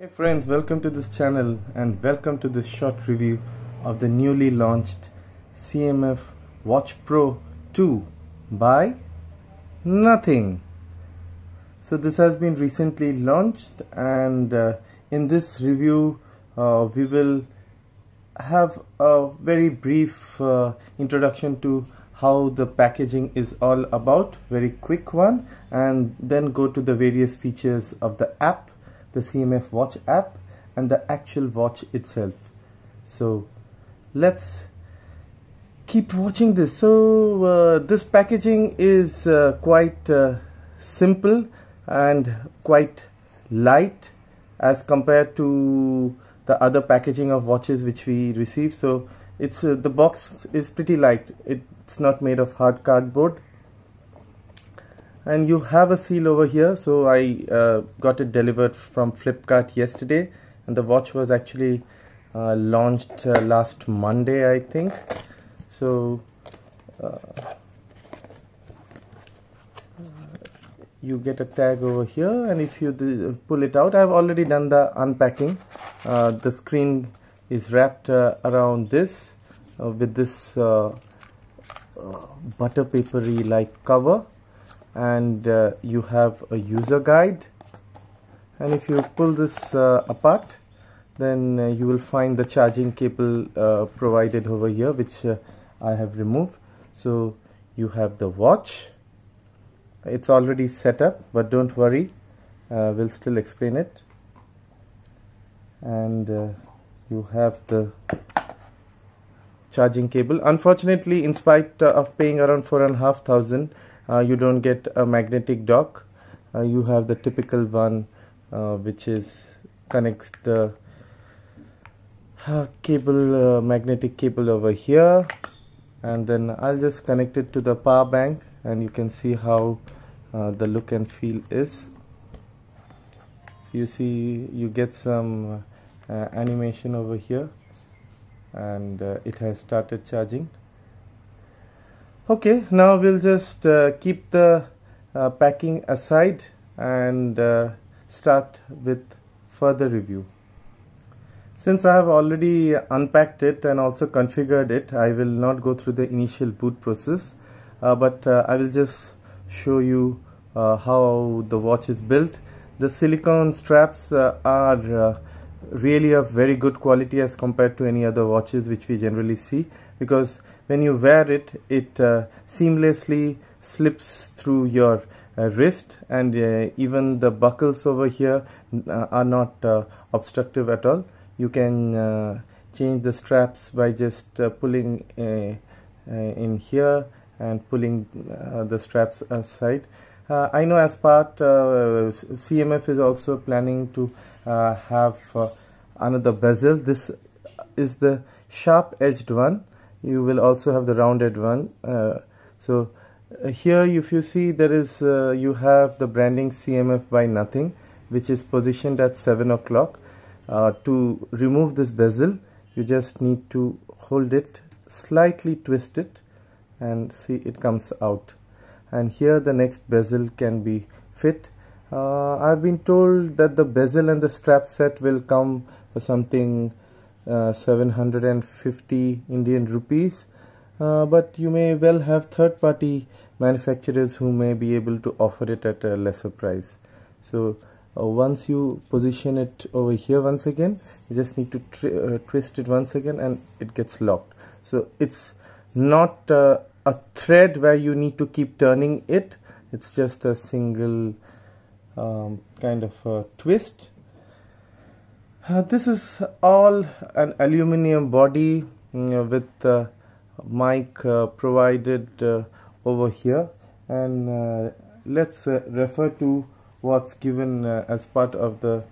Hey friends, welcome to this channel and welcome to this short review of the newly launched CMF Watch Pro 2 by Nothing. So this has been recently launched and uh, in this review uh, we will have a very brief uh, introduction to how the packaging is all about, very quick one and then go to the various features of the app the CMF watch app and the actual watch itself. So let's keep watching this. So uh, this packaging is uh, quite uh, simple and quite light as compared to the other packaging of watches which we receive. So it's uh, the box is pretty light. It's not made of hard cardboard and you have a seal over here. So I uh, got it delivered from Flipkart yesterday. And the watch was actually uh, launched uh, last Monday I think. So uh, you get a tag over here. And if you pull it out I've already done the unpacking. Uh, the screen is wrapped uh, around this with this butter papery like cover and uh, you have a user guide. And if you pull this uh, apart then uh, you will find the charging cable uh, provided over here which uh, I have removed. So you have the watch. It's already set up but don't worry uh, we'll still explain it. And you have the charging cable. Unfortunately in spite of paying around four and a half thousand you don't get a magnetic dock. Uh, you have the typical one uh, which is connects the cable magnetic cable over here. And then I'll just connect it to the power bank and you can see how uh, the look and feel is. So you see you get some uh, animation over here. And uh, it has started charging okay now we'll just uh, keep the uh, packing aside and uh, start with further review. Since I have already unpacked it and also configured it I will not go through the initial boot process uh, but uh, I will just show you uh, how the watch is built. The silicone straps are really of very good quality as compared to any other watches which we generally see because when you wear it it uh, seamlessly slips through your uh, wrist and uh, even the buckles over here uh, are not uh, obstructive at all. You can uh, change the straps by just pulling in here and pulling the straps aside. I know as part CMF is also planning to have another bezel. This is the sharp edged one you will also have the rounded one. Uh, so uh, here if you see there is uh, you have the branding CMF by nothing which is positioned at 7 o'clock. Uh, to remove this bezel you just need to hold it slightly twist it and see it comes out. And here the next bezel can be fit. Uh, I've been told that the bezel and the strap set will come for something 750 Indian rupees. Uh, but you may well have third party manufacturers who may be able to offer it at a lesser price. So uh, once you position it over here once again you just need to uh, twist it once again and it gets locked. So it's not uh, a thread where you need to keep turning it. It's just a single um, kind of twist uh, this is all an aluminium body mm, with the mic uh, provided uh, over here. And uh, let's uh, refer to what's given uh, as part of the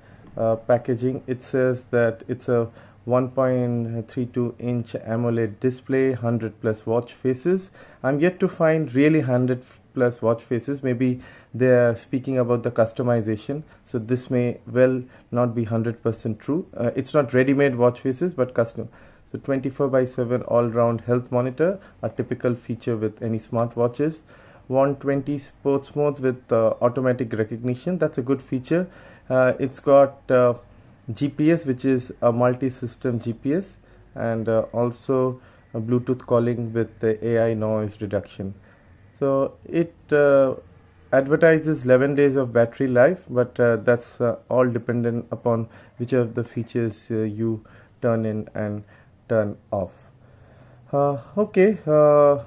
packaging. It says that it's a 1.32 inch AMOLED display 100 plus watch faces. I'm yet to find really 100 plus watch faces. Maybe they are speaking about the customization. So this may well not be 100% true. Uh, it's not ready-made watch faces but custom. So 24 by 7 all-round health monitor a typical feature with any smart watches 120 sports modes with uh, automatic recognition. That's a good feature. Uh, it's got uh, GPS which is a multi-system GPS and uh, also Bluetooth calling with the AI noise reduction. So it uh, advertises 11 days of battery life but uh, that's uh, all dependent upon which of the features uh, you turn in and turn off. Uh, okay uh,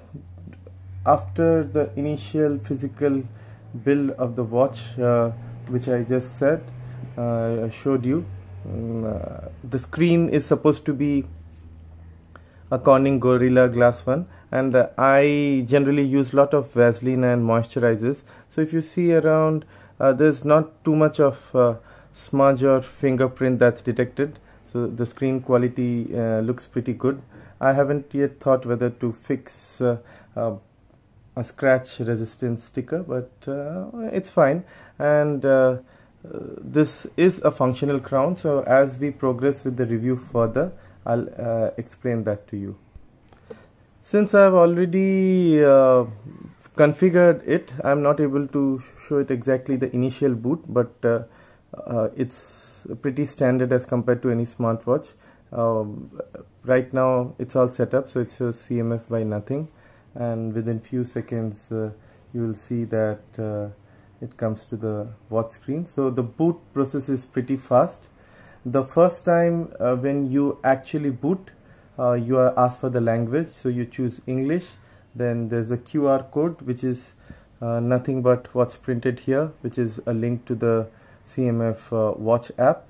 after the initial physical build of the watch uh, which I just said I showed you um, the screen is supposed to be a Corning Gorilla Glass 1 and uh, I generally use lot of Vaseline and moisturizers. So if you see around uh, there's not too much of uh, smudge or fingerprint that's detected. So the screen quality uh, looks pretty good. I haven't yet thought whether to fix uh, uh, a scratch resistant sticker but it's fine. And this is a functional crown. So as we progress with the review further I'll explain that to you. Since I've already uh, configured it, I'm not able to show it exactly the initial boot, but uh, uh it's pretty standard as compared to any smartwatch. Um, right now it's all set up, so it shows CMF by nothing, and within few seconds uh, you will see that uh, it comes to the watch screen. So the boot process is pretty fast the first time uh, when you actually boot uh, you are asked for the language so you choose English. Then there's a QR code which is uh, nothing but what's printed here which is a link to the CMF uh, watch app.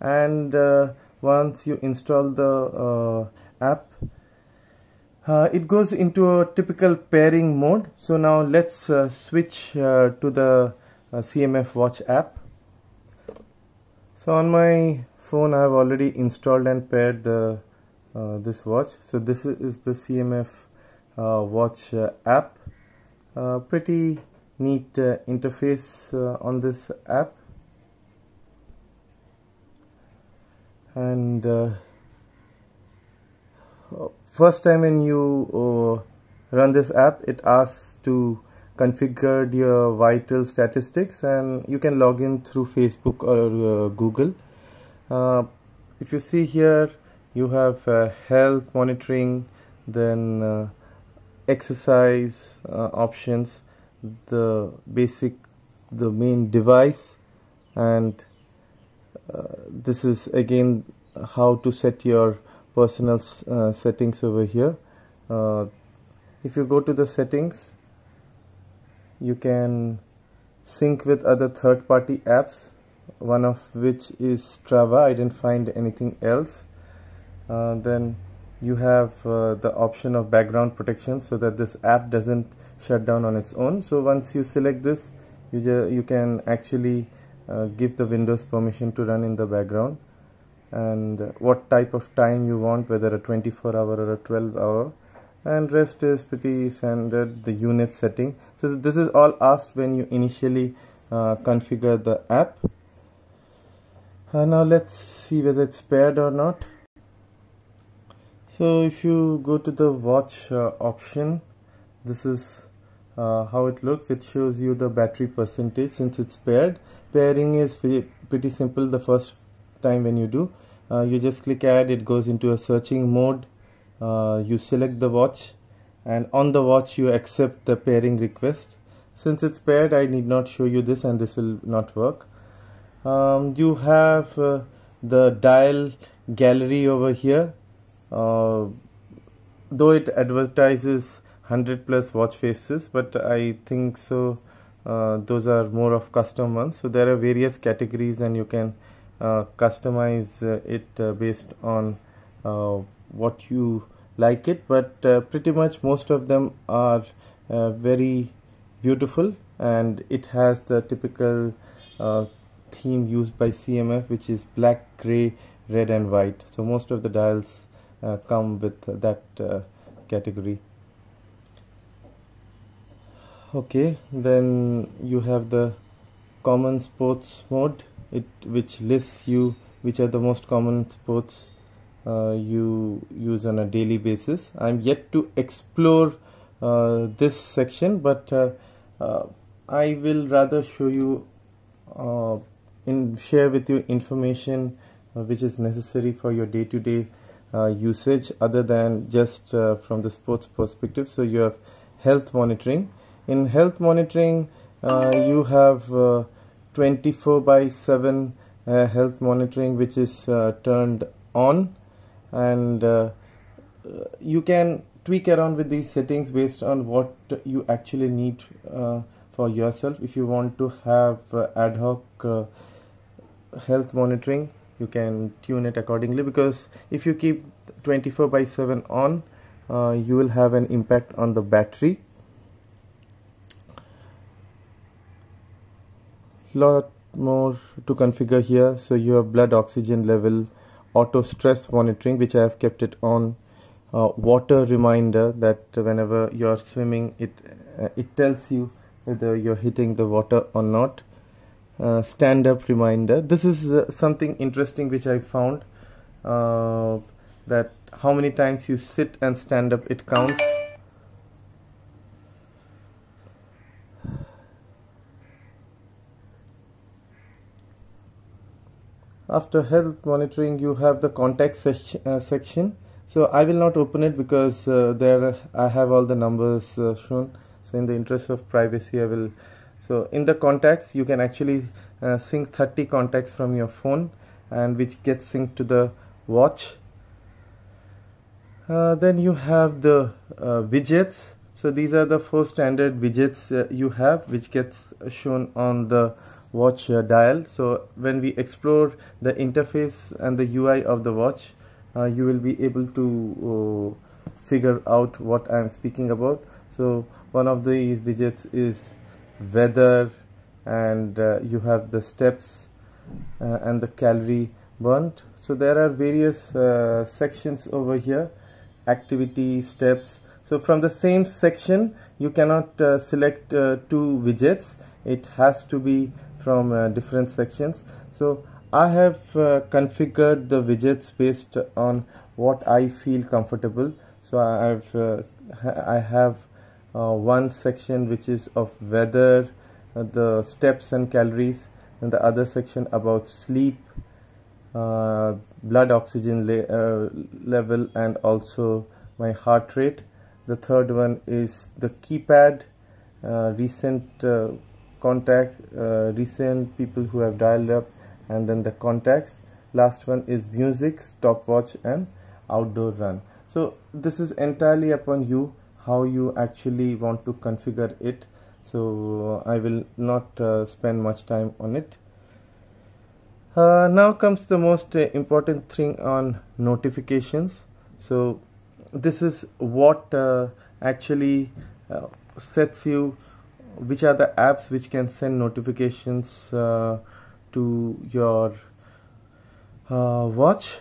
And uh, once you install the uh, app it goes into a typical pairing mode. So now let's switch to the CMF watch app. So on my phone I have already installed and paired the uh, this watch. So this is the CMF uh, watch uh, app. Uh, pretty neat uh, interface on this app. And first time when you run this app it asks to configure your vital statistics and you can log in through Facebook or uh, Google. Uh, if you see here you have uh, health monitoring then uh, exercise uh, options the basic the main device and uh, this is again how to set your personal settings over here. If you go to the settings you can sync with other third-party apps one of which is Strava. I didn't find anything else uh, then you have uh, the option of background protection so that this app doesn't shut down on its own. So once you select this you, you can actually uh, give the windows permission to run in the background. And what type of time you want whether a 24 hour or a 12 hour. And rest is pretty standard the unit setting. So this is all asked when you initially uh, configure the app. Uh, now let's see whether it's paired or not so if you go to the watch uh, option this is uh, how it looks. It shows you the battery percentage since it's paired. Pairing is pretty simple the first time when you do. Uh, you just click add. It goes into a searching mode. Uh, you select the watch and on the watch you accept the pairing request. Since it's paired I need not show you this and this will not work. Um, you have uh, the dial gallery over here though it advertises 100 plus watch faces but I think so uh, those are more of custom ones. So there are various categories and you can uh, customize uh, it uh, based on what you like it. But uh, pretty much most of them are uh, very beautiful and it has the typical uh, theme used by CMF which is black gray red and white. So most of the dials uh, come with that uh, category okay then you have the common sports mode it which lists you which are the most common sports uh, you use on a daily basis. I'm yet to explore uh, this section, but uh, I will rather show you in share with you information uh, which is necessary for your day-to-day uh, usage other than just uh, from the sports perspective. So you have health monitoring. In health monitoring uh, you have uh, 24 by 7 uh, health monitoring which is turned on. And you can tweak around with these settings based on what you actually need for yourself. If you want to have ad hoc health monitoring you can tune it accordingly because if you keep 24 by 7 on uh, you will have an impact on the battery. Lot more to configure here. So you have blood oxygen level auto stress monitoring which I have kept it on uh, water reminder that whenever you're swimming it uh, it tells you whether you're hitting the water or not uh, stand up reminder. This is uh, something interesting which I found uh, that how many times you sit and stand up it counts. After health monitoring you have the contact se uh, section. So I will not open it because uh, there I have all the numbers uh, shown. So in the interest of privacy I will so in the contacts you can actually uh, sync 30 contacts from your phone and which gets synced to the watch. Uh, then you have the uh, widgets. So these are the four standard widgets uh, you have which gets shown on the watch uh, dial. So when we explore the interface and the UI of the watch uh, you will be able to figure out what I am speaking about. So one of these widgets is weather and uh, you have the steps uh, and the calorie burnt. So there are various uh, sections over here activity steps. So from the same section you cannot uh, select uh, two widgets. It has to be from uh, different sections. So I have configured the widgets based on what I feel comfortable. So I have I have one section which is of weather uh, the steps and calories and the other section about sleep uh, blood oxygen uh, level and also my heart rate. The third one is the keypad uh, recent uh, contact recent people who have dialed up and then the contacts. Last one is music stopwatch and outdoor run. So this is entirely upon you how you actually want to configure it. So I will not uh, spend much time on it. Uh, now comes the most uh, important thing on notifications. So this is what uh, actually uh, sets you which are the apps which can send notifications uh, to your watch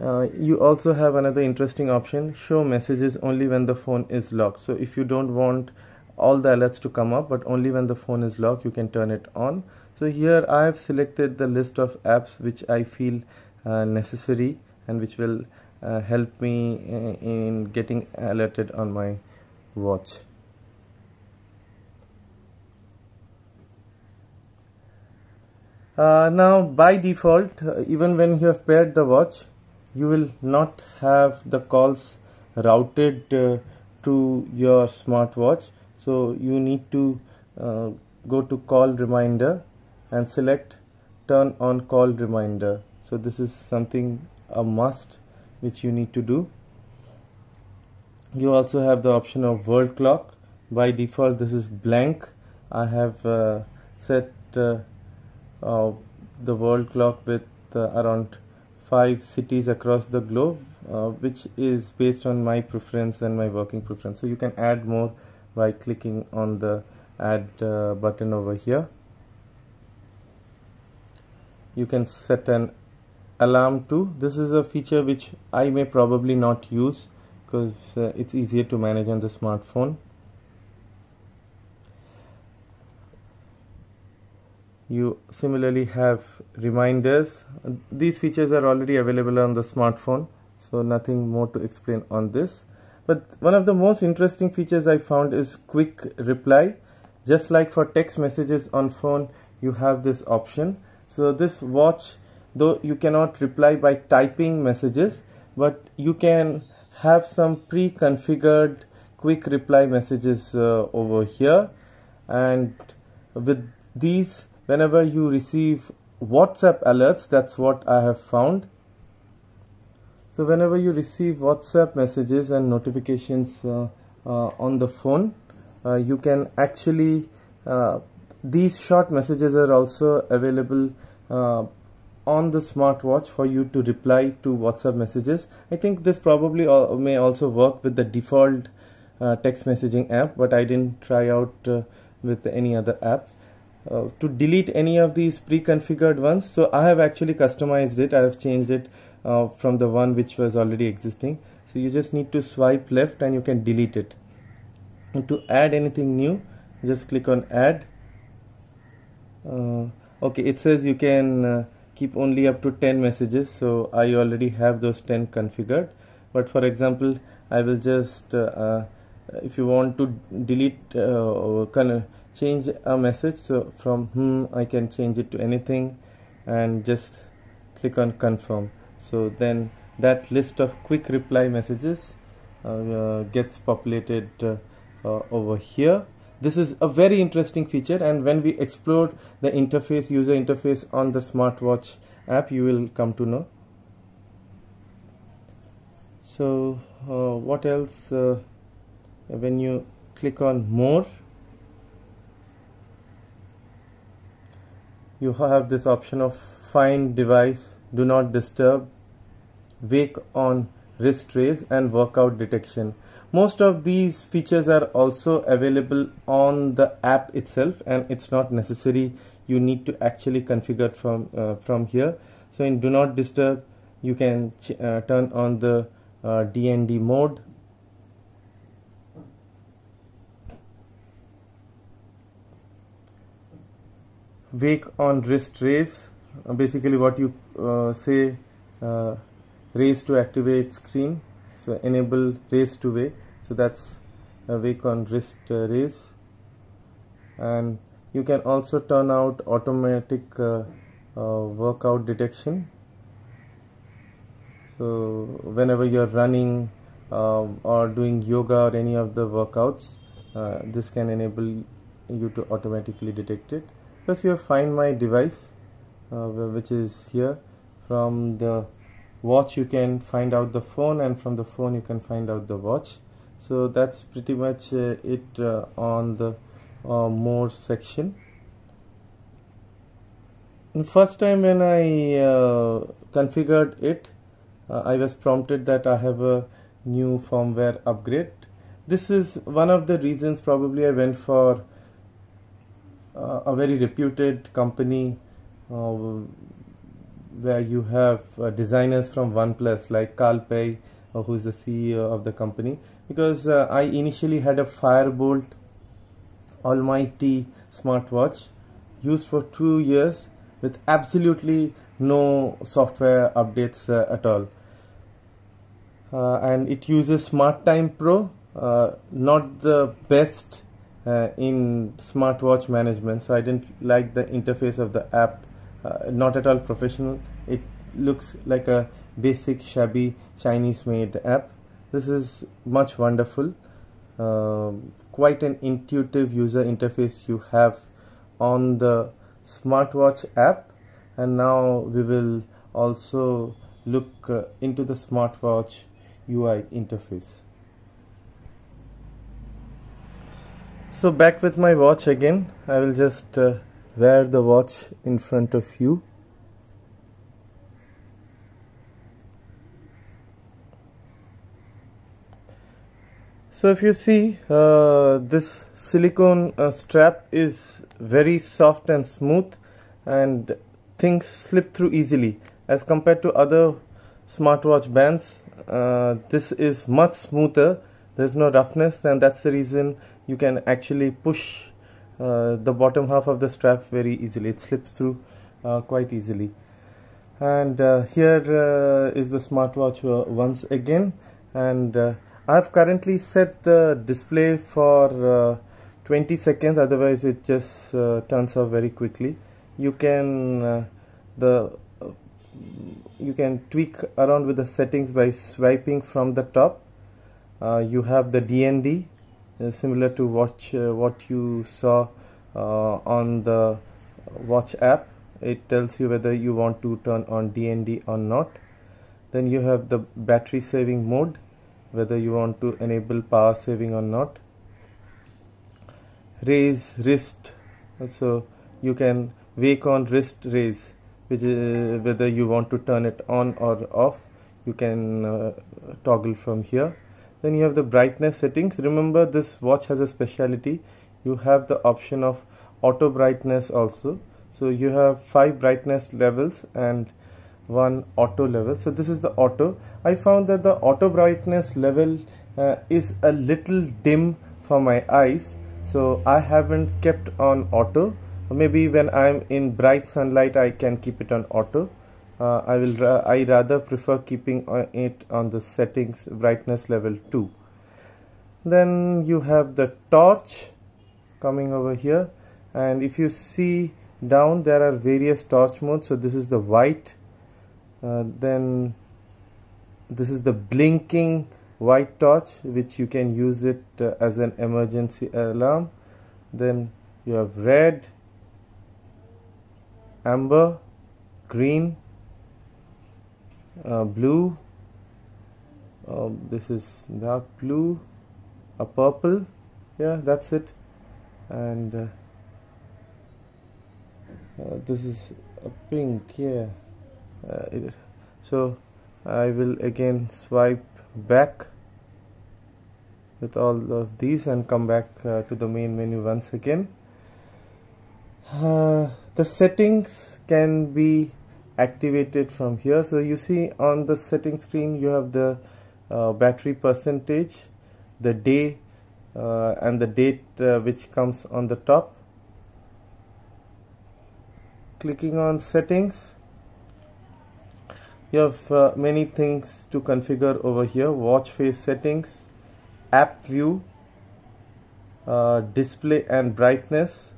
uh, you also have another interesting option. Show messages only when the phone is locked. So if you don't want all the alerts to come up but only when the phone is locked you can turn it on. So here I have selected the list of apps which I feel uh, necessary and which will uh, help me in, in getting alerted on my watch. Uh, now by default uh, even when you have paired the watch you will not have the calls routed uh, to your smartwatch. So you need to uh, go to call reminder and select turn on call reminder. So this is something a must which you need to do. You also have the option of world clock. By default this is blank. I have uh, set uh, the world clock with uh, around five cities across the globe uh, which is based on my preference and my working preference. So you can add more by clicking on the add uh, button over here. You can set an alarm too. This is a feature which I may probably not use because uh, it's easier to manage on the smartphone you similarly have reminders. These features are already available on the smartphone so nothing more to explain on this. But one of the most interesting features I found is quick reply. Just like for text messages on phone you have this option. So this watch though you cannot reply by typing messages but you can have some pre-configured quick reply messages uh, over here. And with these whenever you receive whatsapp alerts that's what i have found so whenever you receive whatsapp messages and notifications uh, uh, on the phone uh, you can actually uh, these short messages are also available uh, on the smartwatch for you to reply to WhatsApp messages. I think this probably may also work with the default uh, text messaging app, but I didn't try out with any other app. Uh, to delete any of these pre-configured ones, so I have actually customized it. I have changed it uh, from the one which was already existing. So you just need to swipe left and you can delete it. And to add anything new, just click on add. Uh, okay, it says you can uh, keep only up to 10 messages so I already have those 10 configured but for example I will just uh, uh, if you want to delete uh, change a message so from hmm I can change it to anything and just click on confirm. So then that list of quick reply messages uh, uh, gets populated uh, over here. This is a very interesting feature and when we explore the interface user interface on the smartwatch app you will come to know. So uh, what else uh, when you click on more you have this option of find device do not disturb wake on wrist raise and workout detection. Most of these features are also available on the app itself and it's not necessary. You need to actually configure from uh, from here. So in do not disturb you can uh, turn on the uh, DND mode wake on wrist raise. Uh, basically what you uh, say uh, raise to activate screen. So enable raise to wake. So that's wake on wrist uh, raise. And you can also turn out automatic uh, workout detection. So whenever you're running um, or doing yoga or any of the workouts this can enable you to automatically detect it plus you have find my device uh, which is here. From the watch you can find out the phone and from the phone you can find out the watch. So that's pretty much uh, it uh, on the uh, more section. The first time when I uh, configured it uh, I was prompted that I have a new firmware upgrade. This is one of the reasons probably I went for a very reputed company where you have designers from OnePlus like Carl Pei who is the CEO of the company. Because uh, I initially had a Fire-Boltt Almighty smartwatch used for two years with absolutely no software updates uh, at all. Uh, and it uses Smart Time Pro uh, not the best uh, in smartwatch management so I didn't like the interface of the app uh, not at all professional. It looks like a basic shabby Chinese made app. This is much wonderful. Uh, quite an intuitive user interface you have on the smartwatch app. And now we will also look uh, into the smartwatch UI interface so back with my watch again. I will just uh, wear the watch in front of you. So if you see uh, this silicone uh, strap is very soft and smooth and things slip through easily. As compared to other smartwatch bands uh, this is much smoother. There's no roughness and that's the reason you can actually push uh, the bottom half of the strap very easily. It slips through uh, quite easily. And uh, here is the smartwatch once again. And I've currently set the display for uh, 20 seconds. Otherwise it just uh, turns off very quickly. You can uh, the uh, you can tweak around with the settings by swiping from the top. Uh, you have the DND uh, similar to watch uh, what you saw uh, on the watch app it tells you whether you want to turn on DND or not. Then you have the battery saving mode whether you want to enable power saving or not. Raise wrist. So you can wake on wrist raise which is whether you want to turn it on or off. You can uh, toggle from here then you have the brightness settings. Remember this watch has a speciality. You have the option of auto brightness also. So you have five brightness levels and one auto level. So this is the auto. I found that the auto brightness level uh, is a little dim for my eyes. So I haven't kept on auto. Maybe when I'm in bright sunlight I can keep it on auto uh, I will ra I rather prefer keeping it on the settings brightness level 2 then you have the torch coming over here. And if you see down there are various torch modes. So this is the white uh, then this is the blinking white torch which you can use it uh, as an emergency alarm. Then you have red amber green uh, blue. Uh, this is dark blue. A purple. Yeah that's it. And uh, uh this is a pink yeah. Uh, so I will again swipe back with all of these and come back to the main menu once again. The settings can be activated from here. So you see on the setting screen you have the uh, battery percentage the day uh, and the date uh, which comes on the top. Clicking on settings you have uh, many things to configure over here. Watch face settings app view uh, display and brightness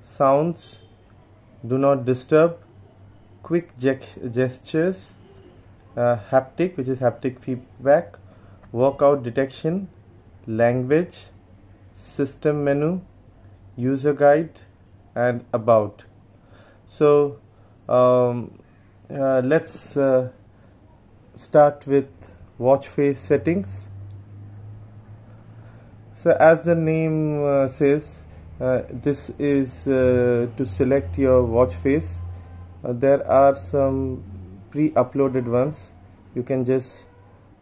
sounds do not disturb quick gestures uh, haptic which is haptic feedback workout detection language system menu user guide and about. So um, uh, let's uh, start with watch face settings. So as the name uh, says uh, this is uh, to select your watch face there are some pre-uploaded ones. You can just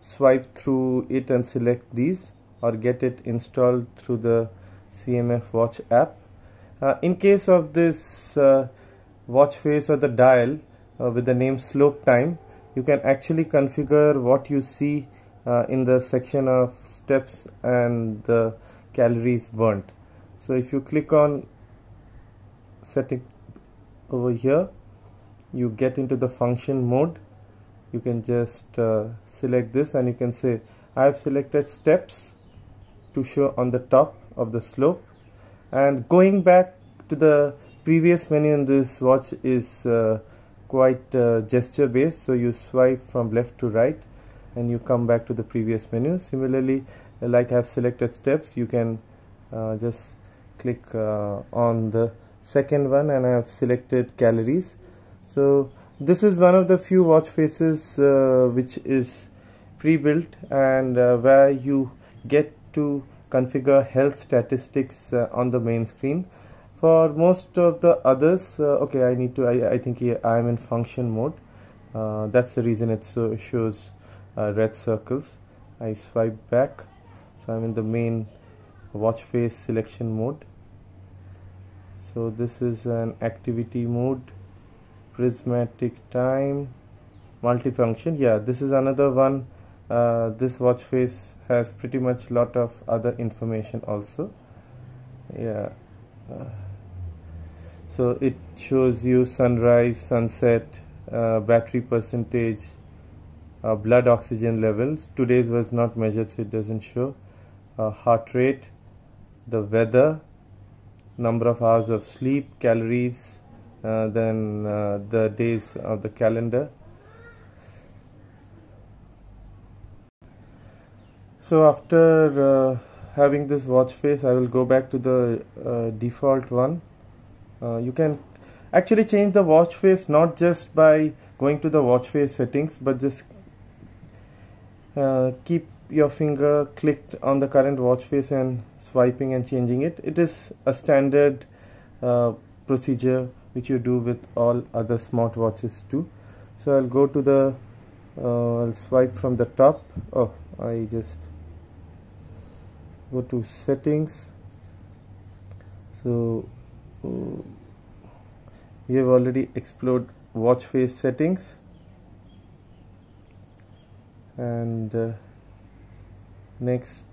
swipe through it and select these or get it installed through the CMF watch app. Uh, in case of this uh, watch face or the dial with the name slope time you can actually configure what you see uh, in the section of steps and the calories burnt so if you click on setting over here you get into the function mode. You can just uh, select this and you can say I have selected steps to show on the top of the slope. And going back to the previous menu in this watch is uh, quite uh, gesture based. So you swipe from left to right and you come back to the previous menu. Similarly like I have selected steps you can uh, just click uh, on the second one and I have selected calories so this is one of the few watch faces uh, which is pre-built and uh, where you get to configure health statistics on the main screen. For most of the others uh, okay I need to I, I think I am in function mode. Uh, that's the reason it so shows uh, red circles. I swipe back. So I'm in the main watch face selection mode. So this is an activity mode prismatic time multifunction. Yeah this is another one. Uh, this watch face has pretty much lot of other information also. Yeah. Uh, so it shows you sunrise sunset uh, battery percentage uh, blood oxygen levels. Today's was not measured so it doesn't show. Uh, heart rate the weather number of hours of sleep calories uh, than uh, the days of the calendar. So after uh, having this watch face I will go back to the uh, default one. Uh, you can actually change the watch face not just by going to the watch face settings but just uh, keep your finger clicked on the current watch face and swiping and changing it. It is a standard procedure which you do with all other smartwatches too. So I'll go to the uh, I'll swipe from the top. Oh I just go to settings. So uh, we have already explored watch face settings. And uh, next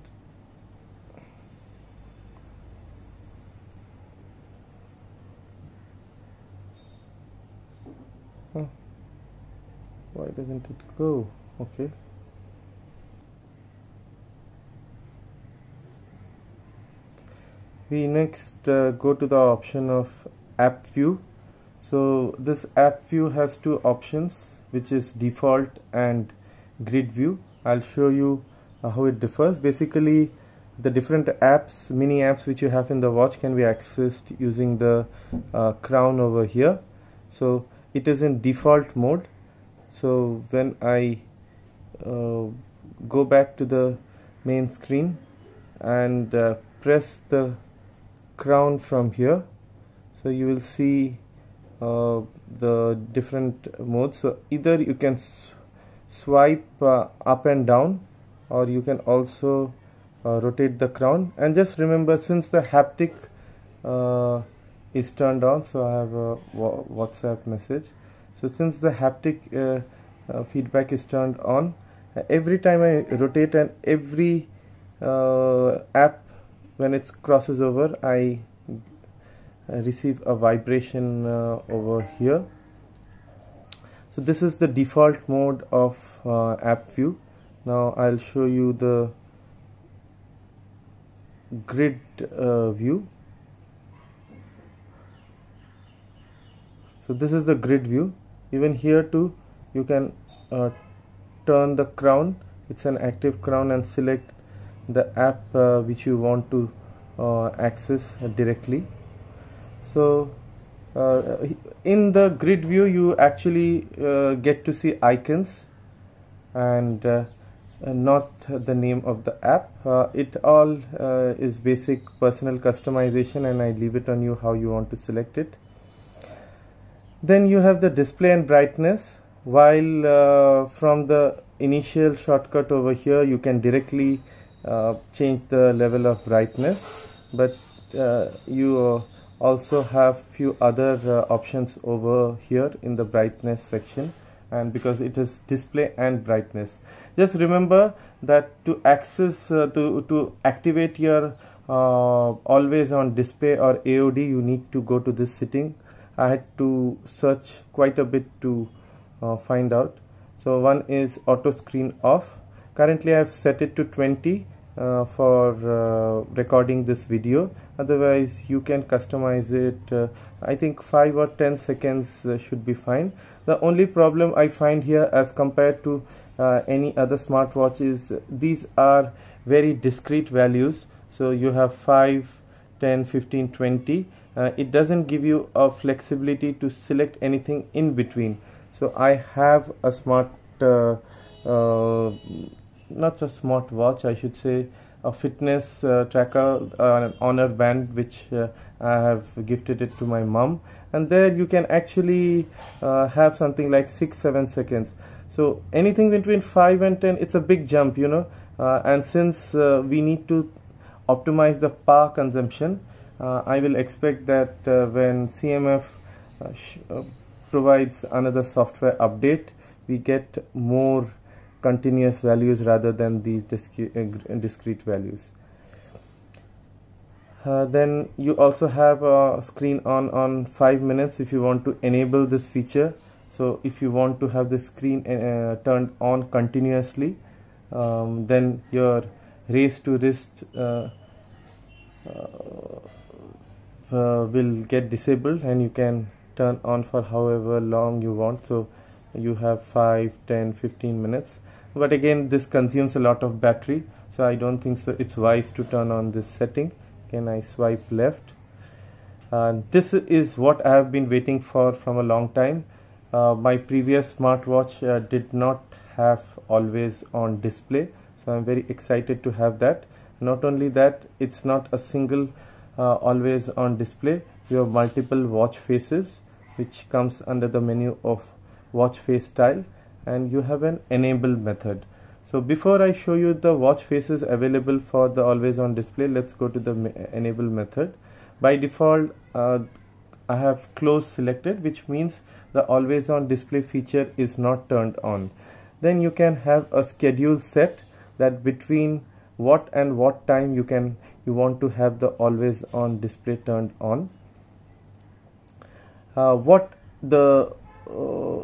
why doesn't it go? Okay. We next uh, go to the option of app view. So this app view has two options which is default and grid view. I'll show you uh, how it differs. Basically the different apps mini apps which you have in the watch can be accessed using the uh, crown over here. So it is in default mode so when I uh, go back to the main screen and uh, press the crown from here so you will see uh, the different modes. So either you can swipe uh, up and down or you can also uh, rotate the crown. And just remember since the haptic uh, is turned on so I have a WhatsApp message so since the haptic uh, uh, feedback is turned on uh, every time I rotate and every uh, app when it crosses over I receive a vibration over here. So this is the default mode of app view. Now I'll show you the grid uh, view. So this is the grid view even here too you can uh, turn the crown. It's an active crown and select the app uh, which you want to uh, access directly. So uh, in the grid view you actually uh, get to see icons and not the name of the app. It all is basic personal customization and I leave it on you how you want to select it then you have the display and brightness. While uh, from the initial shortcut over here you can directly uh, change the level of brightness. But uh, you also have few other uh, options over here in the brightness section. And because it is display and brightness. Just remember that to access uh, to to activate your uh, always on display or AOD you need to go to this setting I had to search quite a bit to uh, find out. So one is auto screen off. Currently I have set it to 20 uh, for uh, recording this video. Otherwise you can customize it. Uh, I think 5 or 10 seconds uh, should be fine. The only problem I find here as compared to uh, any other smartwatch is these are very discrete values. So you have 5 10 15 20 uh, it doesn't give you a flexibility to select anything in between. So I have a smart uh, uh, not a smart watch I should say a fitness uh, tracker an honor band which uh, I have gifted it to my mom. And there you can actually uh, have something like 6 7 seconds. So anything between 5 and 10 it's a big jump you know. And since we need to optimize the power consumption I will expect that uh, when CMF uh, provides another software update we get more continuous values rather than these discrete values. Uh, then you also have a screen on on 5 minutes if you want to enable this feature. So if you want to have the screen uh, turned on continuously um, then your race to wrist uh, uh, will get disabled and you can turn on for however long you want. So you have 5 10 15 minutes. But again this consumes a lot of battery. So I don't think so it's wise to turn on this setting. Can I swipe left? And this is what I have been waiting for from a long time. Uh, my previous smartwatch uh, did not have always on display. So I'm very excited to have that. Not only that it's not a single uh, always on display. You have multiple watch faces which comes under the menu of watch face style and you have an enable method. So before I show you the watch faces available for the always on display let's go to the enable method. By default uh, I have close selected which means the always on display feature is not turned on. Then you can have a schedule set that between what and what time you can you want to have the always on display turned on. Uh, what the uh,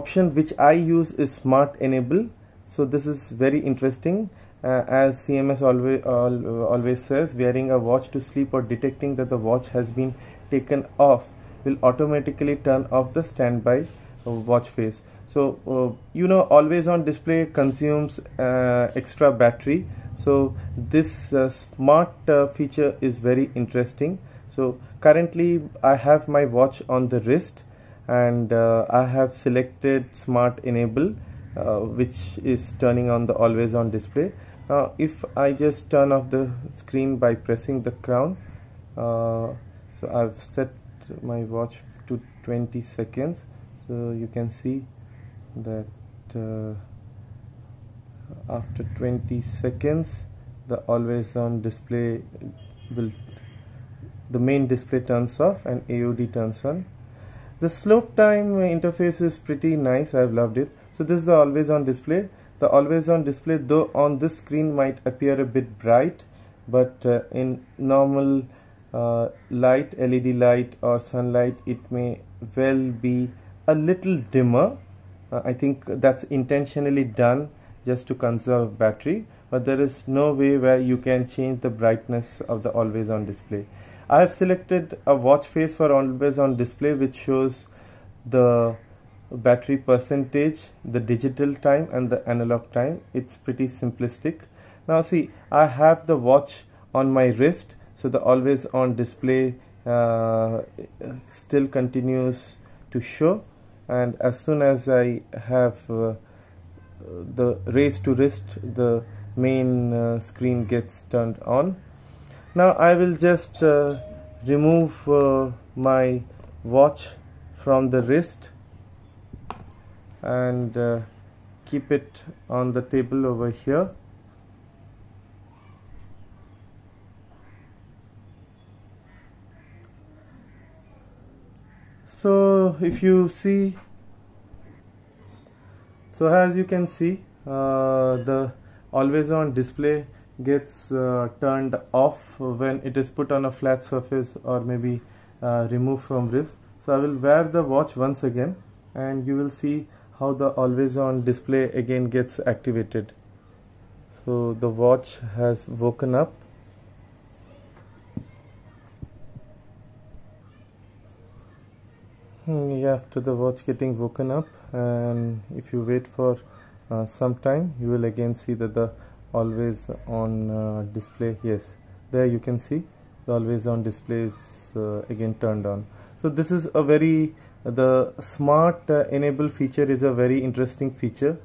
option which I use is smart enable. So this is very interesting. Uh, as CMF always always says wearing a watch to sleep or detecting that the watch has been taken off will automatically turn off the standby watch face. So uh, you know always on display consumes uh, extra battery so this uh, smart uh, feature is very interesting. So currently I have my watch on the wrist and uh, I have selected smart enable uh, which is turning on the always on display. Now if I just turn off the screen by pressing the crown so I've set my watch to 20 seconds. So you can see that uh, after 20 seconds the always on display will the main display turns off and AOD turns on. The slope time interface is pretty nice. I've loved it. So this is the always on display. The always on display though on this screen might appear a bit bright but uh, in normal uh, light LED light or sunlight it may well be a little dimmer. Uh, I think that's intentionally done just to conserve battery but there is no way where you can change the brightness of the always on display. I have selected a watch face for always on display which shows the battery percentage the digital time and the analog time. It's pretty simplistic. Now see I have the watch on my wrist so the always on display uh, still continues to show. And as soon as I have uh, the raise to wrist the main uh, screen gets turned on. Now I will just uh, remove uh, my watch from the wrist and uh, keep it on the table over here. So if you see so as you can see uh, the always on display gets uh, turned off when it is put on a flat surface or maybe uh, removed from wrist. So I will wear the watch once again and you will see how the always on display again gets activated. So the watch has woken up Hmm, after the watch getting woken up and if you wait for uh, some time you will again see that the always on uh, display yes there you can see the always on display is uh, again turned on. So this is a very the smart uh, enable feature is a very interesting feature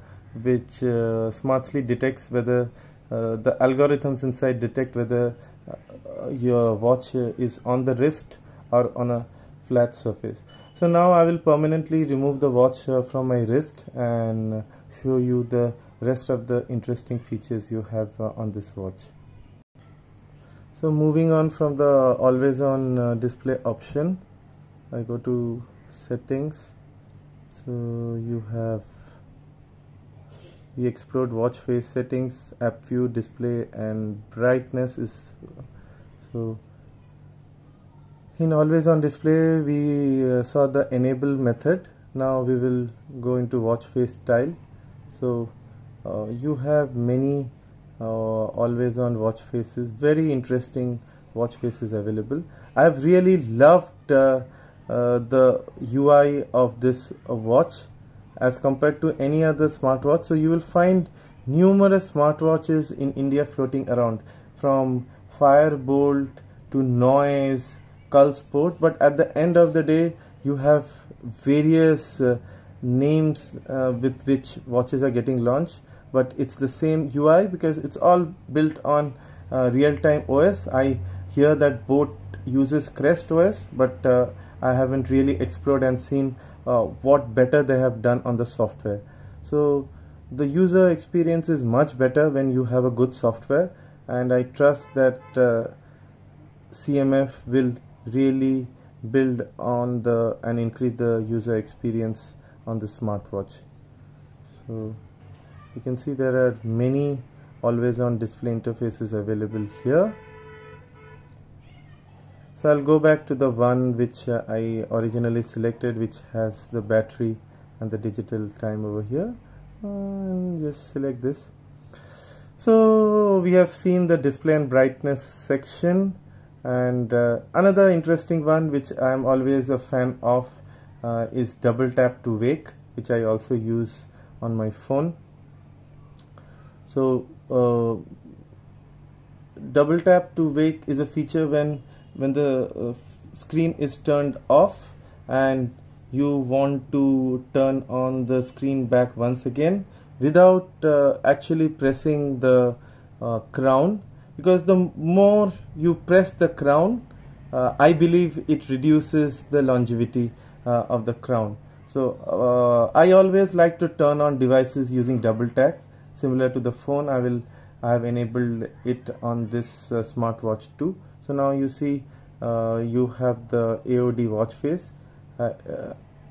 which uh, smartly detects whether uh, the algorithms inside detect whether your watch is on the wrist or on a flat surface so now I will permanently remove the watch uh, from my wrist and show you the rest of the interesting features you have uh, on this watch. So moving on from the always on uh, display option I go to settings. So you have we explored watch face settings app view display and brightness is so in always on display we uh, saw the enable method. Now we will go into watch face style. So uh, you have many uh, always on watch faces very interesting watch faces available. I have really loved uh, uh, the UI of this uh, watch as compared to any other smartwatch. So you will find numerous smartwatches in India floating around from Fire-Boltt to Noise, Sport, but at the end of the day you have various uh, names uh, with which watches are getting launched but it's the same UI because it's all built on uh, real-time OS I hear that boAt uses Crest OS but uh, I haven't really explored and seen uh, what better they have done on the software. So the user experience is much better when you have a good software and I trust that uh, CMF will really build on the and increase the user experience on the smartwatch. So you can see there are many always on display interfaces available here. So I'll go back to the one which uh, I originally selected which has the battery and the digital time over here. And just select this. So we have seen the display and brightness section and uh, another interesting one which I am always a fan of uh, is double tap to wake which I also use on my phone. So uh, double tap to wake is a feature when when the uh, screen is turned off and you want to turn on the screen back once again without uh, actually pressing the uh, crown because the more you press the crown uh, I believe it reduces the longevity uh, of the crown. So uh, I always like to turn on devices using double tap. Similar to the phone I will I have enabled it on this uh, smartwatch too. So now you see uh, you have the AOD watch face.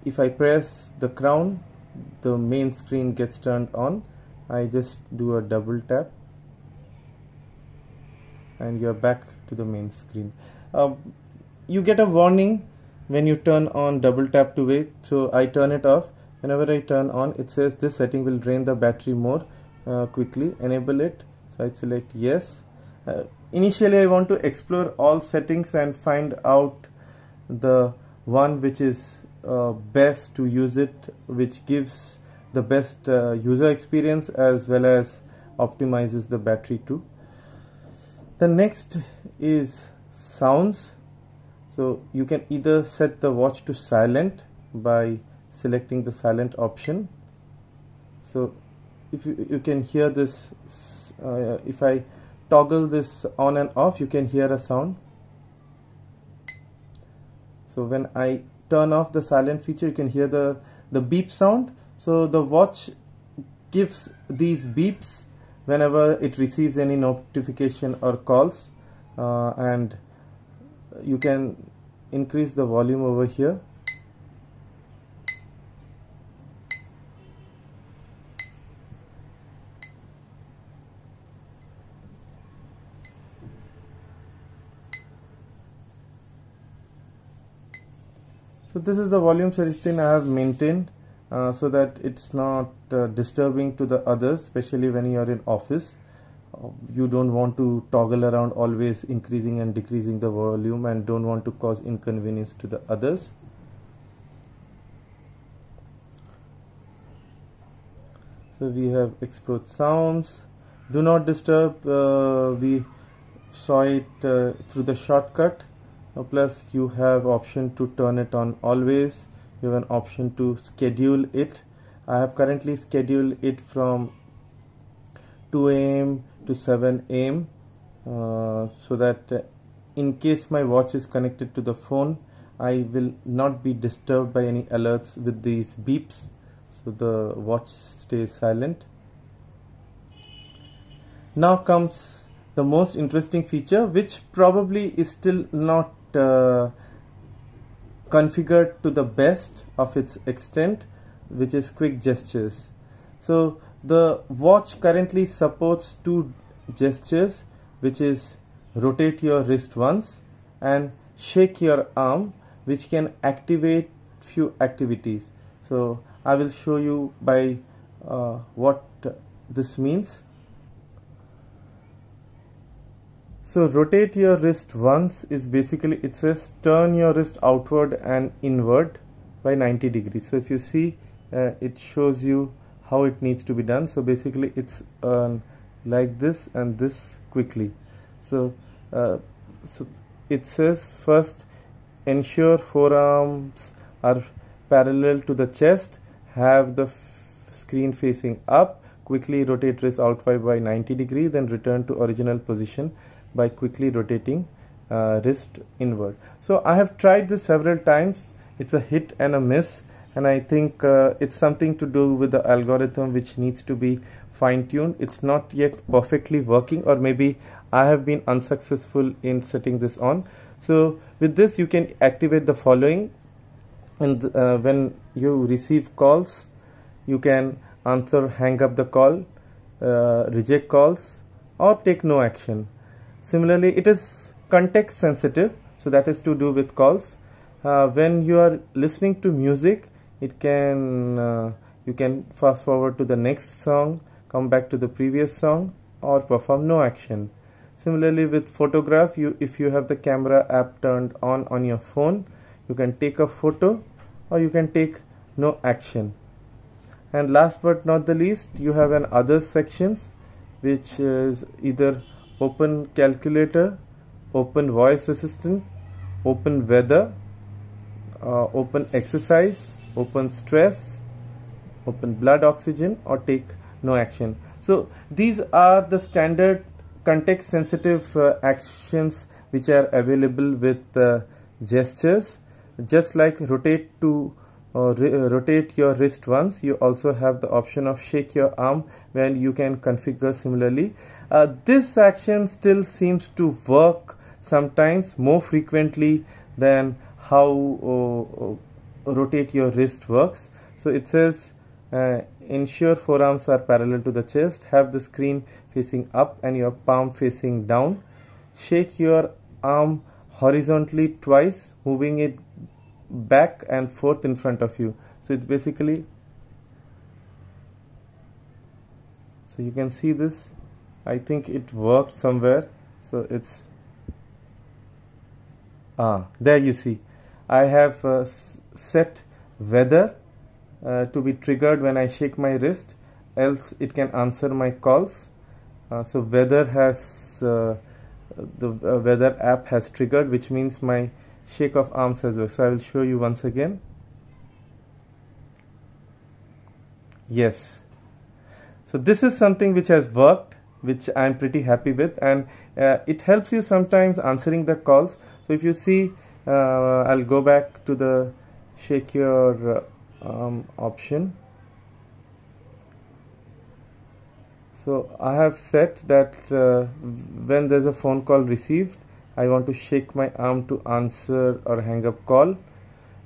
If I press the crown the main screen gets turned on. I just do a double tap and you're back to the main screen. Um, you get a warning when you turn on double tap to wake so I turn it off. Whenever I turn on it says this setting will drain the battery more uh, quickly. Enable it. So I select yes. Uh, initially I want to explore all settings and find out the one which is uh, best to use it which gives the best uh, user experience as well as optimizes the battery too the next is sounds. So you can either set the watch to silent by selecting the silent option. So if you, you can hear this uh, if I toggle this on and off you can hear a sound. So when I turn off the silent feature you can hear the the beep sound. So the watch gives these beeps whenever it receives any notification or calls uh, and you can increase the volume over here. So this is the volume setting I have maintained uh, so that it's not uh, disturbing to the others especially when you are in office. Uh, you don't want to toggle around always increasing and decreasing the volume and don't want to cause inconvenience to the others. So we have explored sounds. Do not disturb uh, we saw it through the shortcut. Plus you have option to turn it on always have an option to schedule it I have currently scheduled it from 2 a.m. to 7 a.m. Uh, so that uh, in case my watch is connected to the phone I will not be disturbed by any alerts with these beeps so the watch stays silent now comes the most interesting feature which probably is still not uh, configured to the best of its extent which is quick gestures. So the watch currently supports two gestures which is rotate your wrist once and shake your arm which can activate few activities. So I will show you by uh, what this means so rotate your wrist once is basically it says turn your wrist outward and inward by 90 degrees. So if you see uh, it shows you how it needs to be done. So basically it's uh, like this and this quickly. So uh, so it says first ensure forearms are parallel to the chest. Have the screen facing up. Quickly rotate wrist outward by 90 degree then return to original position by quickly rotating uh, wrist inward. So I have tried this several times. It's a hit and a miss and I think uh, it's something to do with the algorithm which needs to be fine-tuned. It's not yet perfectly working or maybe I have been unsuccessful in setting this on. So with this you can activate the following. And uh, when you receive calls you can answer hang up the call uh, reject calls or take no action similarly it is context sensitive so that is to do with calls. Uh, when you are listening to music it can uh, you can fast forward to the next song come back to the previous song or perform no action. Similarly with photograph you if you have the camera app turned on on your phone you can take a photo or you can take no action. And last but not the least you have an other sections which is either open calculator open voice assistant open weather uh, open exercise open stress open blood oxygen or take no action. So these are the standard context sensitive uh, actions which are available with uh, gestures. Just like rotate to uh, rotate your wrist once you also have the option of shake your arm when you can configure similarly uh, this action still seems to work sometimes more frequently than how uh, uh rotate your wrist works. So it says uh, ensure forearms are parallel to the chest have the screen facing up and your palm facing down. Shake your arm horizontally twice moving it back and forth in front of you. So it's basically so you can see this I think it worked somewhere. So it's ah there you see. I have uh, set weather uh, to be triggered when I shake my wrist. Else it can answer my calls. Uh, so weather has uh, the uh, weather app has triggered which means my shake of arms as well so I will show you once again. Yes. So this is something which has worked which I'm pretty happy with and uh, it helps you sometimes answering the calls. So if you see uh, I'll go back to the shake your uh, um, option. So I have set that uh, when there's a phone call received I want to shake my arm to answer or hang up call.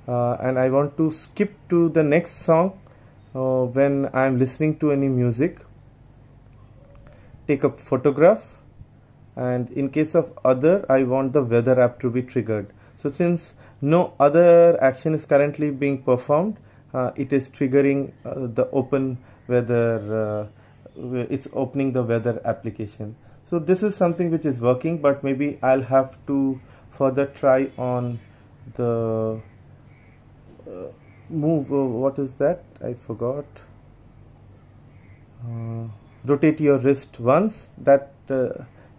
Uh, and I want to skip to the next song uh, when I'm listening to any music take a photograph and in case of other I want the weather app to be triggered. So since no other action is currently being performed uh, it is triggering uh, the open weather uh, it's opening the weather application. So this is something which is working but maybe I'll have to further try on the uh, move uh, what is that? I forgot. Uh, rotate your wrist once. That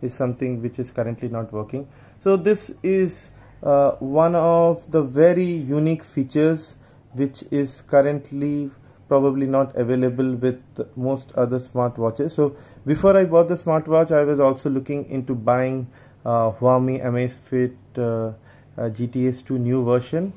is something which is currently not working. So this is uh, one of the very unique features which is currently probably not available with most other smartwatches. So before I bought the smartwatch I was also looking into buying uh, Huami Amazfit uh, uh, GTS 2 new version.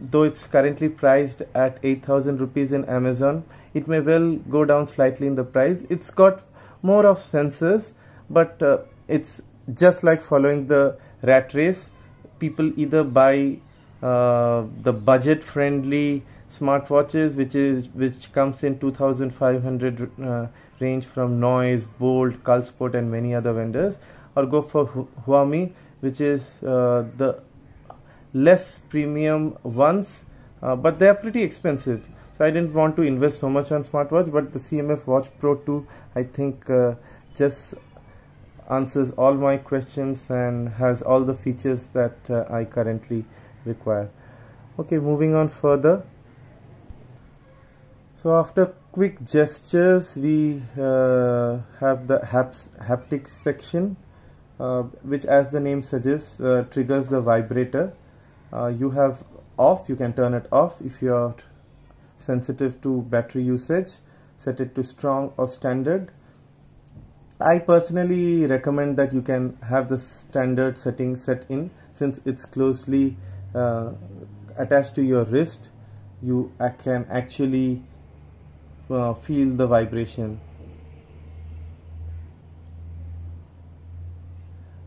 Though it's currently priced at 8000 rupees in Amazon it may well go down slightly in the price. It's got more of sensors but uh, it's just like following the rat race. People either buy uh, the budget friendly smartwatches which is which comes in 2500 uh, range from noise bolt Calsport and many other vendors or go for Huami which is uh, the less premium ones uh, but they are pretty expensive I didn't want to invest so much on smartwatch but the CMF Watch Pro 2 I think uh, just answers all my questions and has all the features that uh, I currently require. Okay moving on further. So after quick gestures we uh, have the haps haptics section uh, which as the name suggests uh, triggers the vibrator. Uh, you have off you can turn it off if you are sensitive to battery usage set it to strong or standard. I personally recommend that you can have the standard setting set in. Since it's closely uh, attached to your wrist you can actually uh, feel the vibration.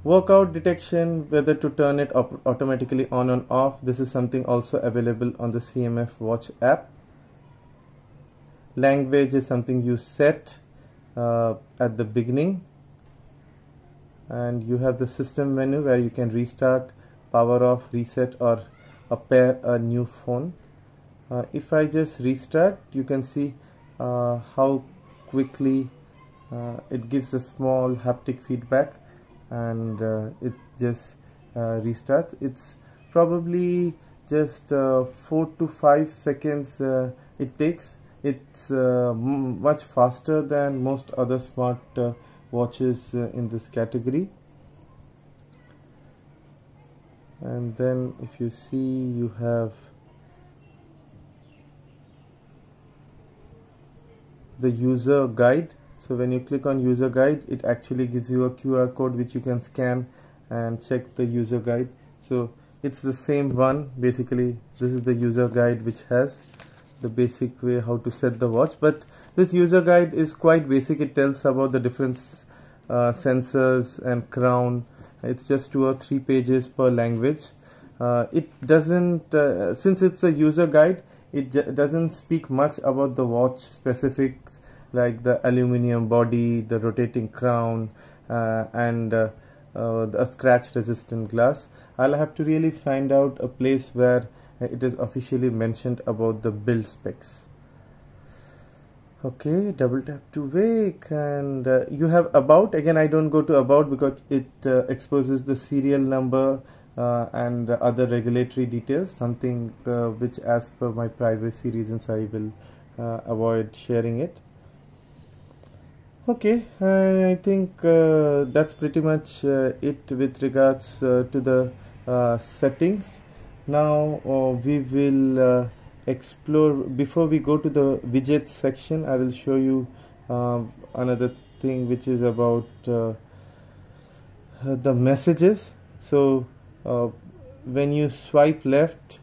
Workout detection whether to turn it automatically on and off. This is something also available on the CMF watch app language is something you set uh, at the beginning. And you have the system menu where you can restart power off reset or a pair a new phone. Uh, if I just restart you can see uh, how quickly uh, it gives a small haptic feedback and uh, it just uh, restarts. It's probably just uh, 4 to 5 seconds it takes it's uh, much faster than most other smart uh, watches uh, in this category. And then if you see you have the user guide. So when you click on user guide it actually gives you a QR code which you can scan and check the user guide. So it's the same one. Basically this is the user guide which has the basic way how to set the watch but this user guide is quite basic. It tells about the different uh, sensors and crown. It's just two or three pages per language. Uh, it doesn't uh, since it's a user guide it doesn't speak much about the watch specifics like the aluminum body the rotating crown uh, and uh, uh, the scratch resistant glass. I'll have to really find out a place where it is officially mentioned about the build specs. Okay double tap to wake and uh, you have about again I don't go to about because it uh, exposes the serial number uh, and other regulatory details something uh, which as per my privacy reasons I will uh, avoid sharing it. Okay I think uh, that's pretty much it with regards to the settings now we will explore before we go to the widgets section I will show you uh, another thing which is about uh, the messages. So uh, when you swipe left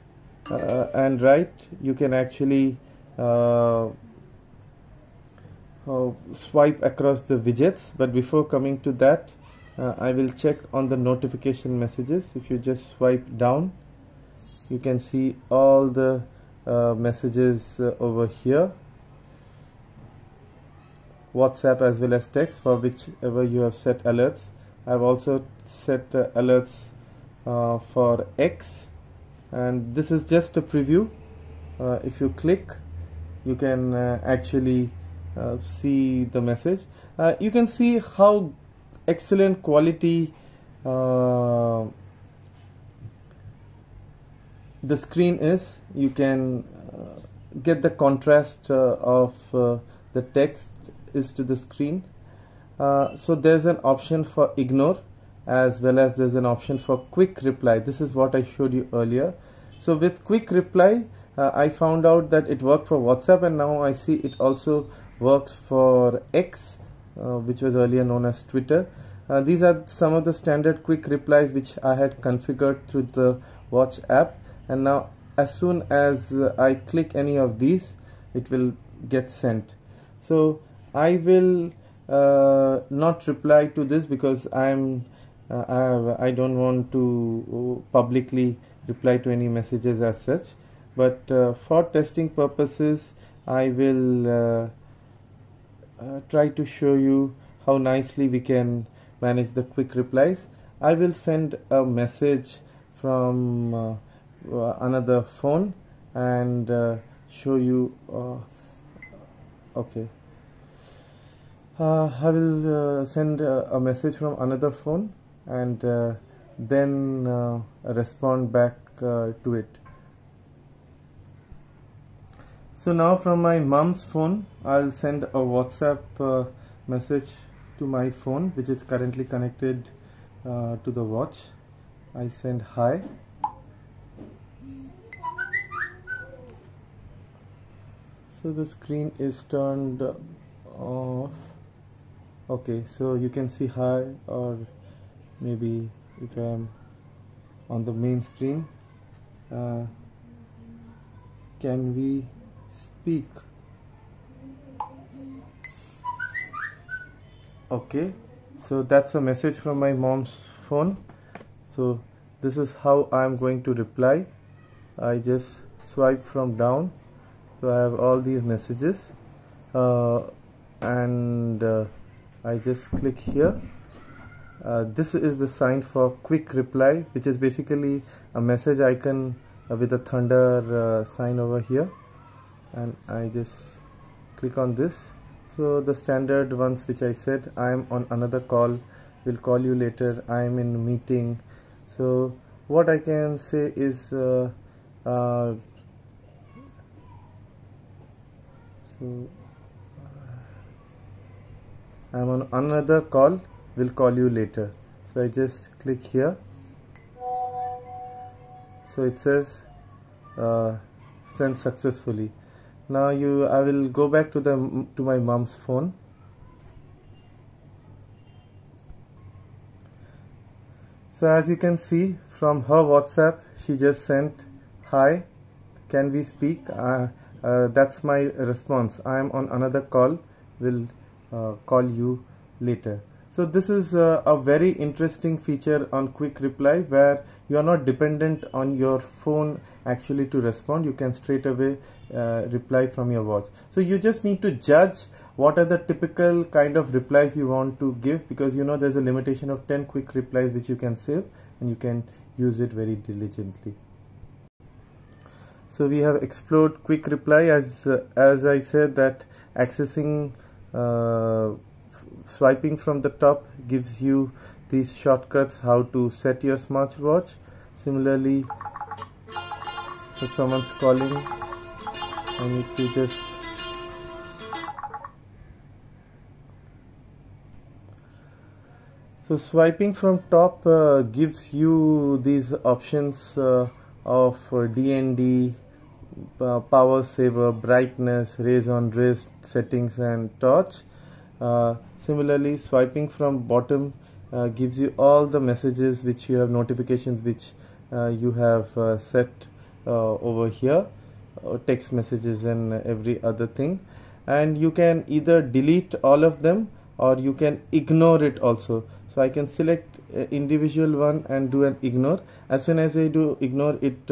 uh, and right you can actually uh, uh, swipe across the widgets. But before coming to that I will check on the notification messages. If you just swipe down you can see all the uh, messages uh, over here. WhatsApp as well as text for whichever you have set alerts. I've also set uh, alerts uh, for X. And this is just a preview. Uh, if you click you can uh, actually see the message. You can see how excellent quality the screen is you can uh, get the contrast uh, of uh, the text is to the screen. Uh, so there's an option for ignore as well as there's an option for quick reply. This is what I showed you earlier. So with quick reply uh, I found out that it worked for WhatsApp and now I see it also works for X uh, which was earlier known as Twitter. These are some of the standard quick replies which I had configured through the watch app and now as soon as I click any of these it will get sent. So I will uh, not reply to this because I'm uh, I, don't want to publicly reply to any messages as such. But uh, for testing purposes I will uh, uh, try to show you how nicely we can manage the quick replies. I will send a message from uh, uh, another phone and uh, show you uh, okay uh, I will uh, send uh, a message from another phone and uh, then uh, respond back uh, to it. So now from my mom's phone, I'll send a WhatsApp message to my phone which is currently connected to the watch. I send hi. So the screen is turned off. Okay so you can see hi or maybe if I'm on the main screen uh, can we speak? Okay so that's a message from my mom's phone. So this is how I'm going to reply. I just swipe from down so I have all these messages uh, and uh, I just click here. Uh, this is the sign for quick reply which is basically a message icon uh, with a thunder uh, sign over here. And I just click on this. So the standard ones which I said I am on another call will call you later. I am in meeting. So what I can say is uh, uh, so I'm on another call. Will call you later. So I just click here. So it says uh, sent successfully. Now you I will go back to the to my mom's phone. So as you can see from her WhatsApp she just sent hi can we speak? Uh, uh, that's my response. I am on another call. Will uh, call you later. So this is uh, a very interesting feature on quick reply where you are not dependent on your phone actually to respond. You can straight away uh, reply from your watch. So you just need to judge what are the typical kind of replies you want to give because you know there's a limitation of 10 quick replies which you can save and you can use it very diligently so we have explored quick reply as uh, as i said that accessing uh, swiping from the top gives you these shortcuts how to set your smartwatch. Similarly if someone's calling I need to just so swiping from top uh, gives you these options uh, of uh, DND uh, power saver, brightness, raise on wrist, settings and torch. Uh, similarly, swiping from bottom uh, gives you all the messages which you have notifications which uh, you have uh, set over here, text messages and every other thing. And you can either delete all of them or you can ignore it also. So I can select individual one and do an ignore. As soon as I do ignore it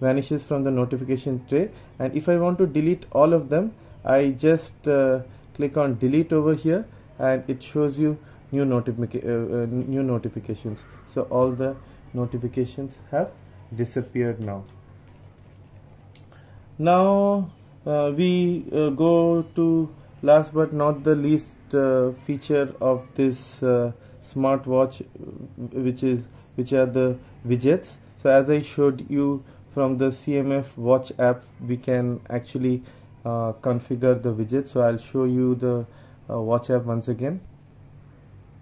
vanishes from the notification tray. And if I want to delete all of them I just uh, click on delete over here and it shows you new, notific uh, uh, new notifications. So all the notifications have disappeared now. Now uh, we uh, go to last but not the least uh, feature of this smartwatch which is which are the widgets. So as I showed you from the CMF watch app we can actually uh, configure the widget. So I'll show you the uh, watch app once again.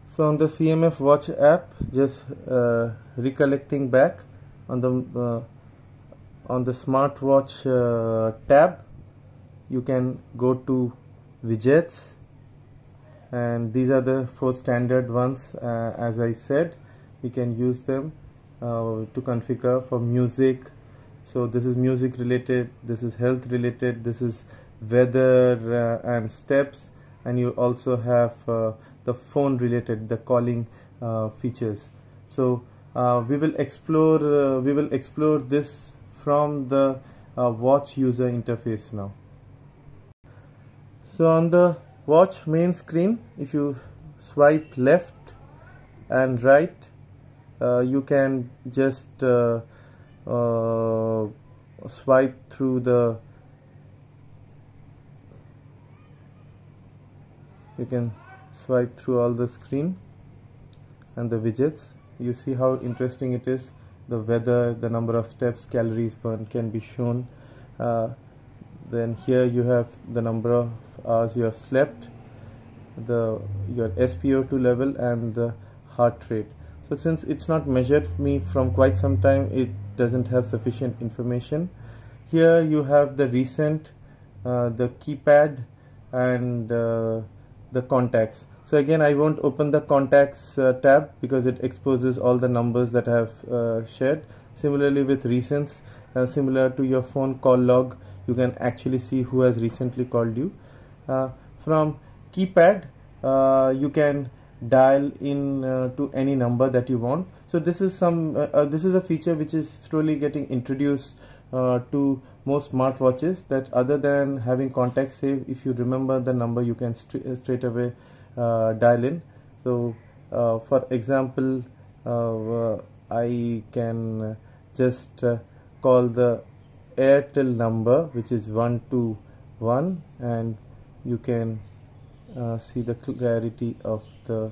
So on the CMF watch app just uh, recollecting back on the uh, on the smartwatch uh, tab you can go to widgets. And these are the four standard ones uh, as I said. We can use them to configure for music so this is music related this is health related this is weather uh, and steps. And you also have uh, the phone related the calling uh, features. So uh, we will explore uh, we will explore this from the uh, watch user interface now. So on the watch main screen if you swipe left and right you can just uh, swipe through the you can swipe through all the screen and the widgets. You see how interesting it is the weather the number of steps calories burned can be shown. Uh, then here you have the number of hours you have slept the your SpO2 level and the heart rate. So since it's not measured for me from quite some time it doesn't have sufficient information. Here you have the recent uh, the keypad and uh, the contacts. So again I won't open the contacts uh, tab because it exposes all the numbers that I have uh, shared. Similarly with recents uh, similar to your phone call log you can actually see who has recently called you. Uh, from keypad you can dial in uh, to any number that you want. So this is some this is a feature which is slowly getting introduced to most smartwatches that other than having contact save if you remember the number you can straight away uh, dial in. So uh, for example uh, I can just call the Airtel number which is 121 and you can uh, see the clarity of the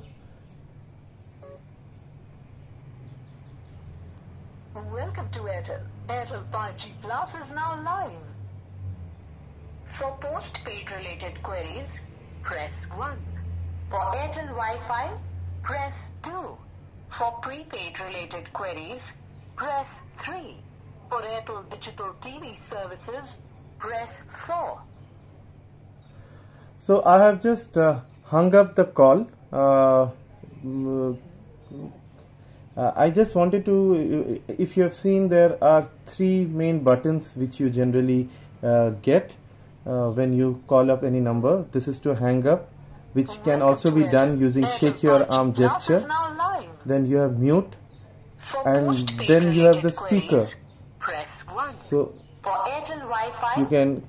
Welcome to Airtel. Airtel 5G Plus is now live. For postpaid related queries, press 1. For Airtel Wi-Fi, press 2. For prepaid related queries, press 3. For Airtel Digital TV services, press 4. So I have just uh, hung up the call. Uh, mm, uh, I just wanted to, if you have seen, there are three main buttons which you generally uh, get uh, when you call up any number. This is to hang up, which can also be done using shake your arm gesture. Then you have mute, and then you have the speaker. So you can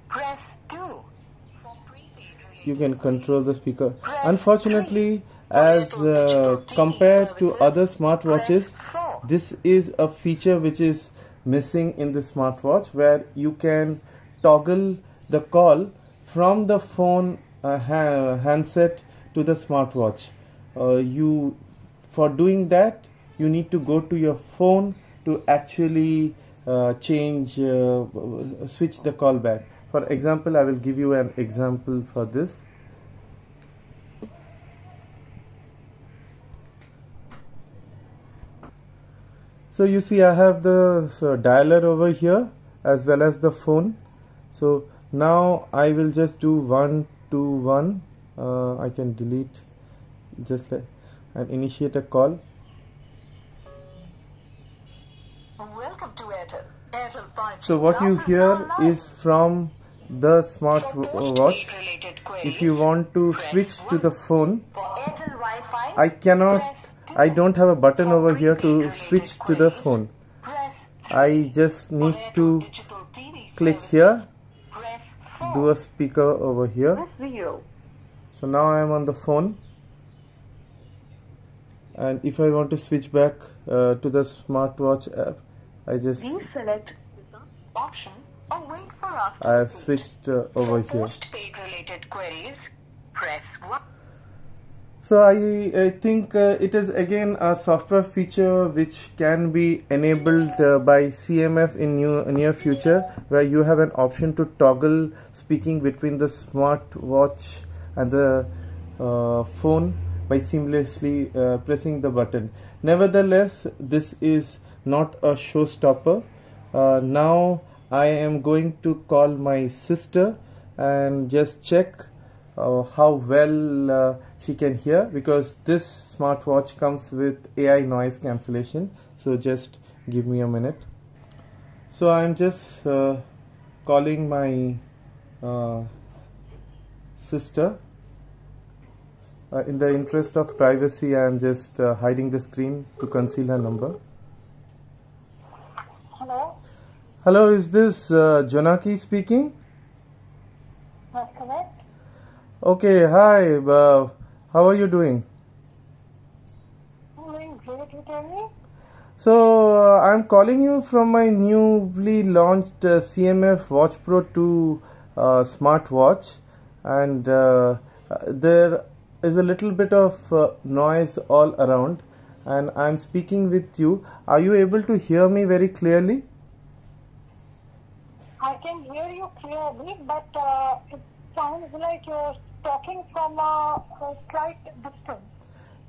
you can control the speaker. Unfortunately, as uh, compared to other smartwatches, this is a feature which is missing in the smartwatch where you can toggle the call from the phone uh, ha handset to the smartwatch. Uh, you for doing that you need to go to your phone to actually uh, change uh, switch the call back for example I will give you an example for this. So you see I have the so dialer over here as well as the phone. So now I will just do one to one. Uh, I can delete. Just like and initiate a call. So what you hear is from the smart watch. If you want to switch to the phone I cannot I don't have a button over here to switch to the phone. I just need to click here do a speaker over here. So now I am on the phone. And if I want to switch back uh, to the smartwatch app I just select option. Us I have switched uh, over here queries, so I, I think uh, it is again a software feature which can be enabled uh, by CMF in new, near future where you have an option to toggle speaking between the smartwatch and the uh, phone by seamlessly uh, pressing the button. Nevertheless, this is not a showstopper. Uh, now I am going to call my sister and just check uh, how well uh, she can hear because this smartwatch comes with AI noise cancellation. So just give me a minute. So I'm just uh, calling my uh, sister. Uh, in the interest of privacy I am just uh, hiding the screen to conceal her number hello hello is this Jonaki speaking that's correct Okay, hi. Uh, how are you doing? I'm good, you tell me? So uh, I'm calling you from my newly launched uh, CMF Watch Pro 2 uh, smartwatch, and uh, there is a little bit of uh, noise all around and I'm speaking with you. Are you able to hear me very clearly? I can hear you clearly, but uh, it sounds like you're talking from a, a slight distance.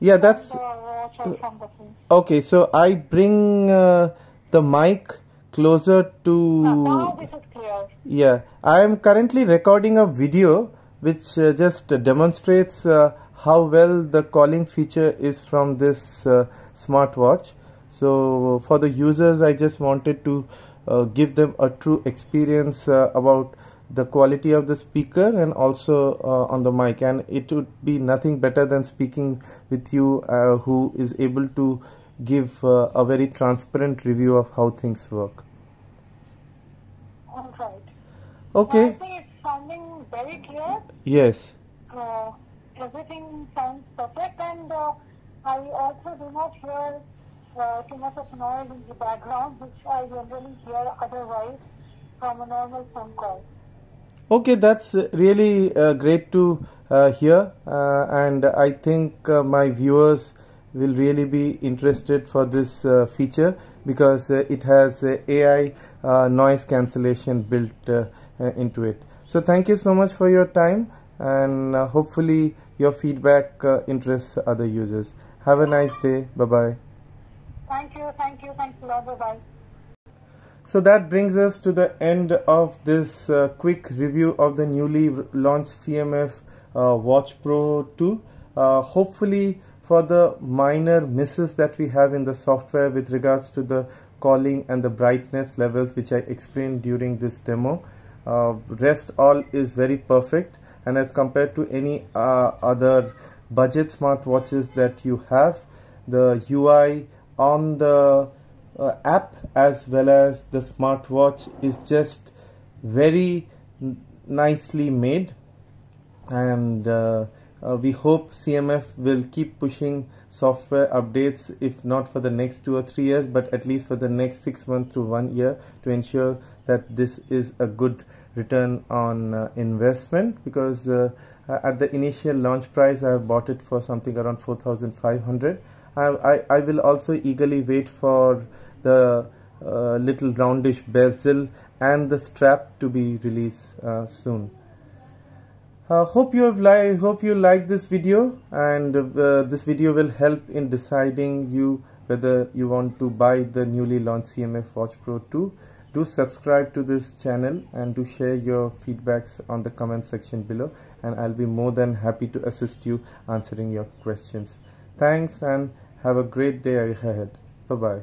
Yeah, that's Uh, from the phone. okay. So I bring uh, the mic closer Now to. this is clear. Yeah, I am currently recording a video which uh, just demonstrates uh, how well the calling feature is from this uh, smartwatch. So, for the users, I just wanted to give them a true experience uh, about the quality of the speaker and also uh, on the mic. And it would be nothing better than speaking with you, uh, who is able to give uh, a very transparent review of how things work. All right. Okay, I think it's sounding very clear. yes. Uh, everything sounds perfect, and uh, I also do not hear uh, in the background, which I generally hear otherwise from a normal phone call. Okay, that's really uh, great to uh, hear, uh, and I think my viewers will really be interested for this feature because it has AI noise cancellation built into it. So, thank you so much for your time, and hopefully, your feedback interests other users. Have a nice day. Bye bye. Thank you, thank you, thanks a lot. Bye bye. So that brings us to the end of this uh, quick review of the newly launched CMF uh, Watch Pro 2. Uh, hopefully, for the minor misses that we have in the software with regards to the calling and the brightness levels, which I explained during this demo, uh, rest all is very perfect. And as compared to any uh, other budget smartwatches that you have, the UI on the uh, app as well as the smartwatch is just very nicely made. And uh, uh, we hope CMF will keep pushing software updates if not for the next two or three years but at least for the next six months to one year to ensure that this is a good return on uh, investment. Because uh, at the initial launch price I bought it for something around 4500 I, I, will also eagerly wait for the uh, little roundish bezel and the strap to be released uh, soon. Uh, hope you have li- hope you like this video and uh, this video will help in deciding you whether you want to buy the newly launched CMF Watch Pro 2. Do subscribe to this channel and do share your feedbacks on the comment section below and I'll be more than happy to assist you answering your questions. Thanks and have a great day ahead. Bye bye.